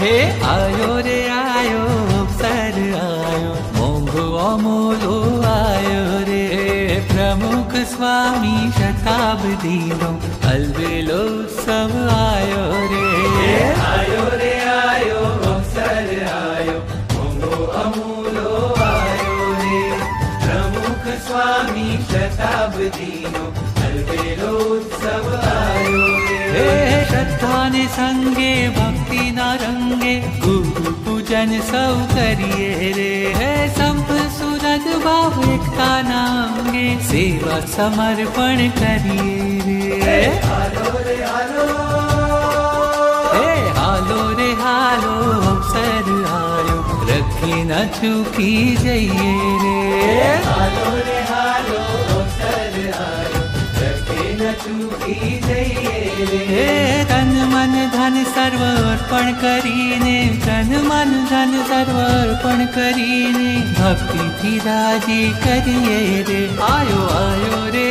हे आयो रे आयो अवसर आयो मोंघो अमोलो आयो रे। प्रमुख स्वामी शताब्दीनो अलबेलो सब आयो रे। आयो रे आयो अवसर आयो मोंघो अमूलो आयो रे। प्रमुख स्वामी शताब्दीनो अलबेलो सब आयो रे। श्रद्धाने संगे भक्ति न रंगे गुरु पूजन सौ करिए रे हे संप सुरद भाव एकता नांगे सेवा समर्पण करिए रे। हालो रे हालो। हे हालो रे हालो अवसर आयो। रखी न चूकी जइए रे। हालो रे तन मन धन सर्व अर्पण करीने तन मन धन सर्व अर्पण करीने, भक्ति थी राज़ी करिए रे, आयो आयो रे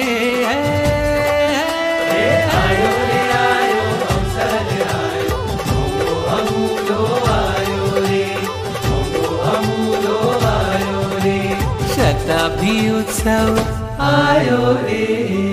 उत्सव, आयो रे।